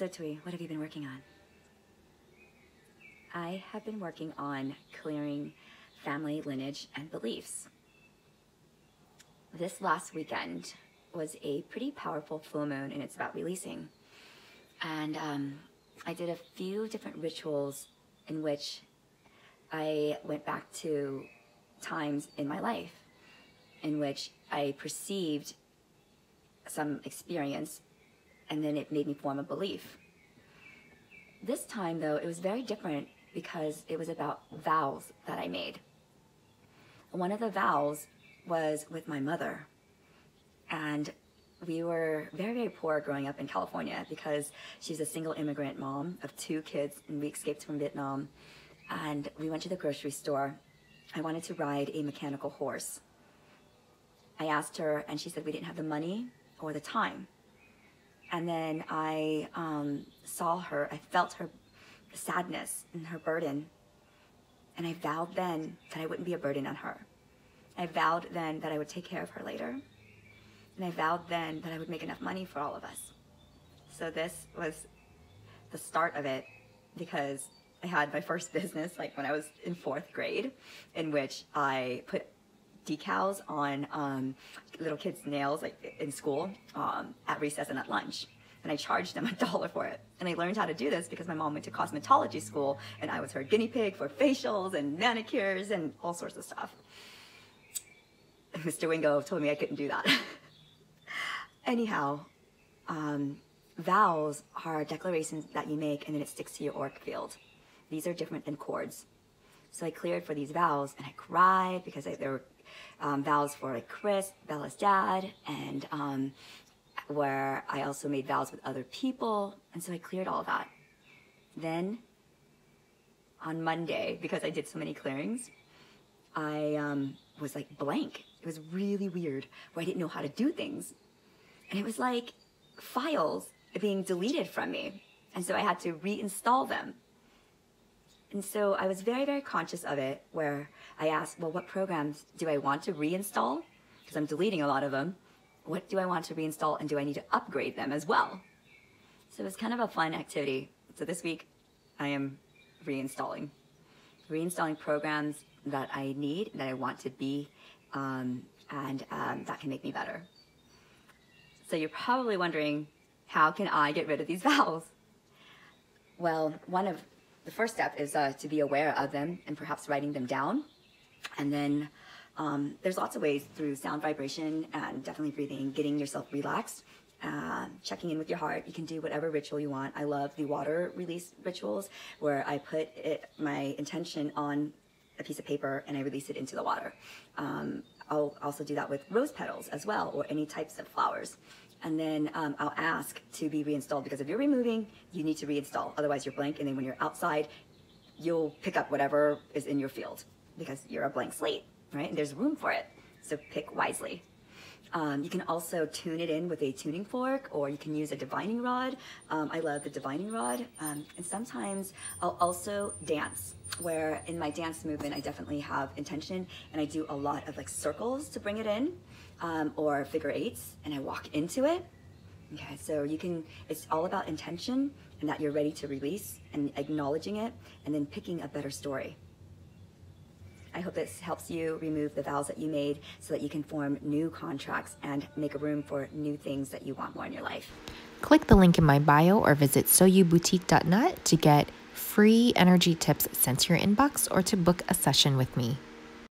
So, Thuy, what have you been working on? I have been working on clearing family lineage and beliefs. This last weekend was a pretty powerful full moon, and it's about releasing. And um, I did a few different rituals in which I went back to times in my life in which I perceived some experience and then it made me form a belief. This time, though, it was very different because it was about vows that I made. One of the vows was with my mother. And we were very, very poor growing up in California because she's a single immigrant mom of two kids and we escaped from Vietnam. And we went to the grocery store. I wanted to ride a mechanical horse. I asked her and she said we didn't have the money or the time. And then I um, saw her, I felt her sadness and her burden. And I vowed then that I wouldn't be a burden on her. I vowed then that I would take care of her later. And I vowed then that I would make enough money for all of us. So this was the start of it because I had my first business like when I was in fourth grade in which I put decals on um, little kids' nails like in school um, at recess and at lunch. And I charged them a dollar for it. And I learned how to do this because my mom went to cosmetology school and I was her guinea pig for facials and manicures and all sorts of stuff. Mr. Wingo told me I couldn't do that. Anyhow, um, vows are declarations that you make and then it sticks to your auric field. These are different than cords. So I cleared for these vows and I cried because I, there were um, vows for like Chris, Bella's dad, and um, where I also made vows with other people. And so I cleared all that. Then on Monday, because I did so many clearings, I um, was like blank. It was really weird where I didn't know how to do things. And it was like files being deleted from me. And so I had to reinstall them. And so I was very, very conscious of it where I asked, well, what programs do I want to reinstall? Because I'm deleting a lot of them. What do I want to reinstall and do I need to upgrade them as well? So it was kind of a fun activity. So this week I am reinstalling. Reinstalling programs that I need, that I want to be, um, and um, that can make me better. So you're probably wondering, how can I get rid of these vowels? Well, one of the first step is uh, to be aware of them and perhaps writing them down. And then um, there's lots of ways through sound vibration and definitely breathing, getting yourself relaxed, uh, checking in with your heart. You can do whatever ritual you want. I love the water release rituals where I put it, my intention on a piece of paper and I release it into the water. Um, I'll also do that with rose petals as well or any types of flowers and then um, I'll ask to be reinstalled because if you're removing, you need to reinstall. Otherwise, you're blank, and then when you're outside, you'll pick up whatever is in your field because you're a blank slate, right? And there's room for it. So pick wisely. Um, you can also tune it in with a tuning fork or you can use a divining rod. Um, I love the divining rod. Um, and sometimes I'll also dance where in my dance movement, I definitely have intention and I do a lot of like circles to bring it in um, or figure eights and I walk into it. Okay, so you can, it's all about intention and that you're ready to release and acknowledging it and then picking a better story. I hope this helps you remove the vows that you made so that you can form new contracts and make room for new things that you want more in your life. Click the link in my bio or visit soyouboutique.net to get free energy tips sent to your inbox or to book a session with me.